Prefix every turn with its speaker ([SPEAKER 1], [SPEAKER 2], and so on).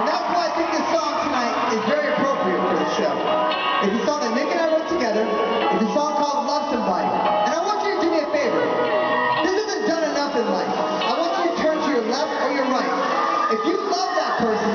[SPEAKER 1] And that's why I think this song tonight is very appropriate for the show. It's a song that Nick and I wrote together. It's a song called Love Somebody. And I want you to do me a favor. This isn't done enough in life. I want you to turn to your left or your right. If you love that person,